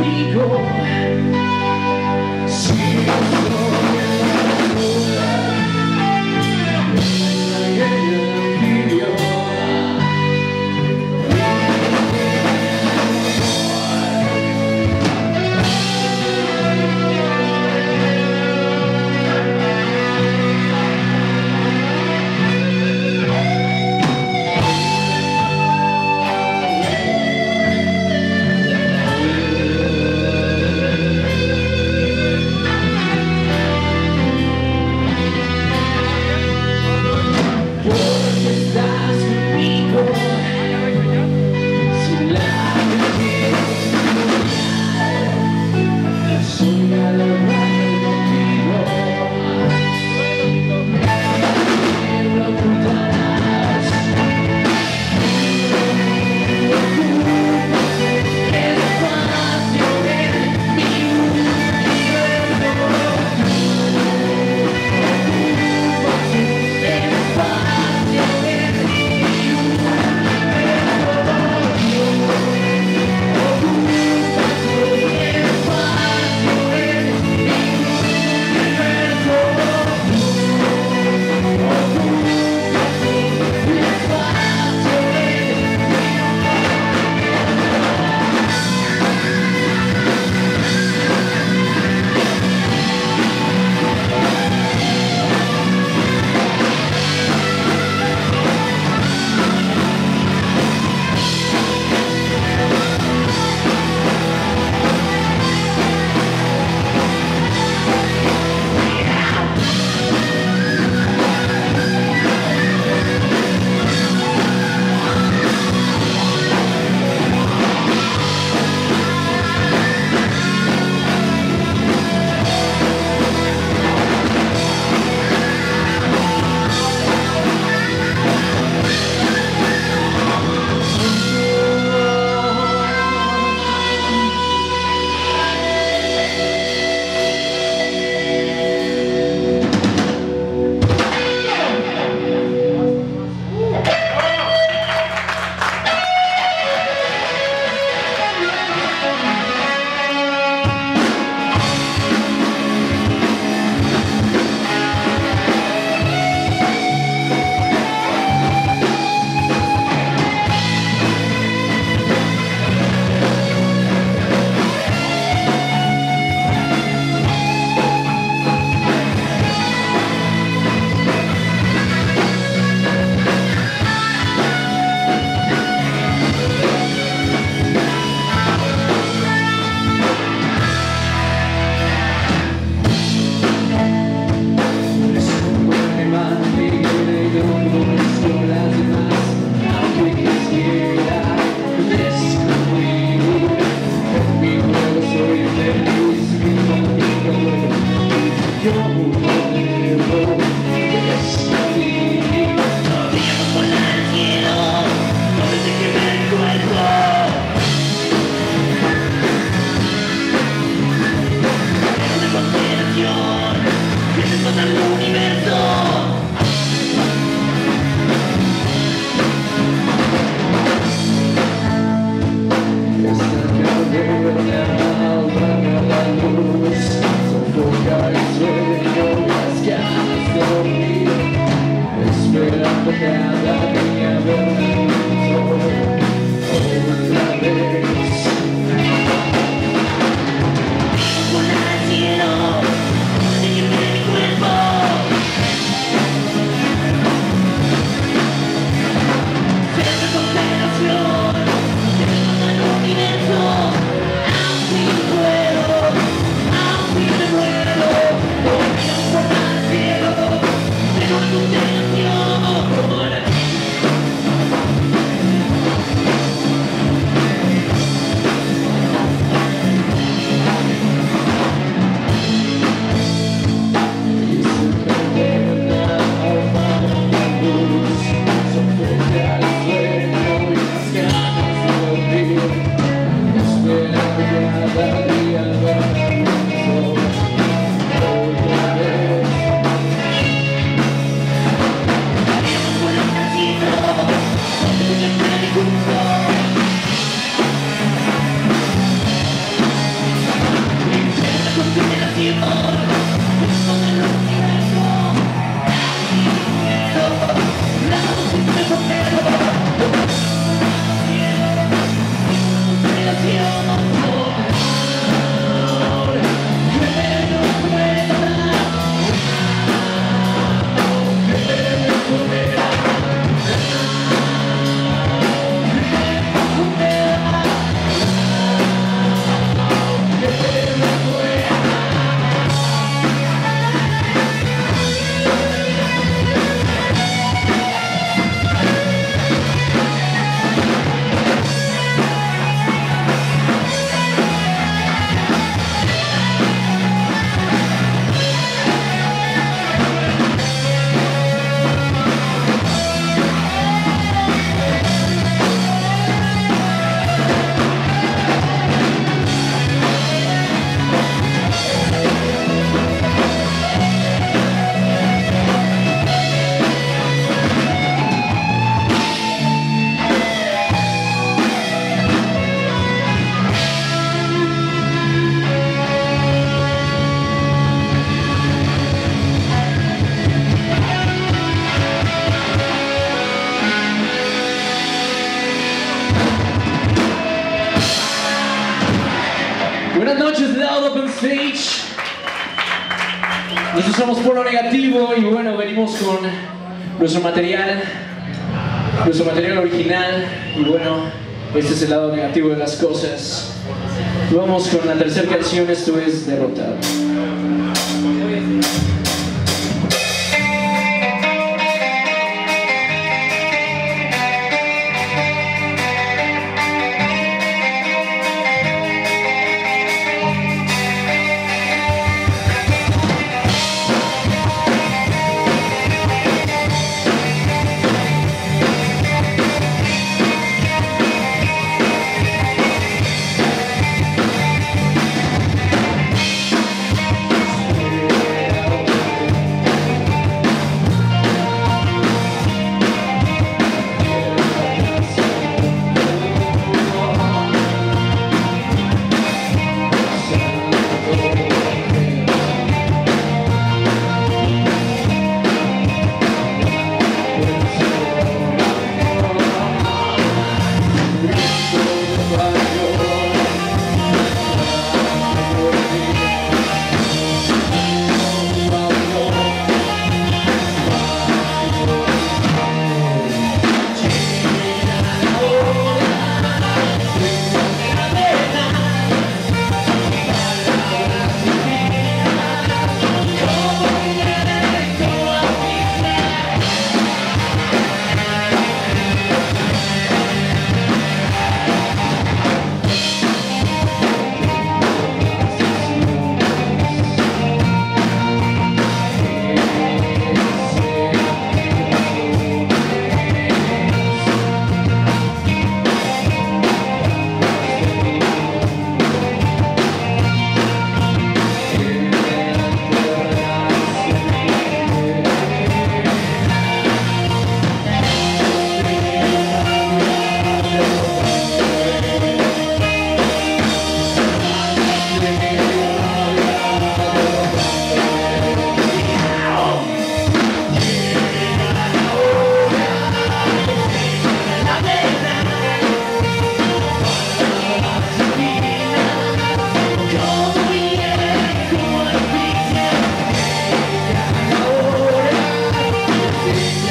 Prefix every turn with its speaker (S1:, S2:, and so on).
S1: we go. Open Stage. Nosotros somos Polo Negativo y bueno, venimos con nuestro material, nuestro material original y bueno, este es el lado negativo de las cosas. Vamos con la tercera canción, esto es Derrotado. Fighting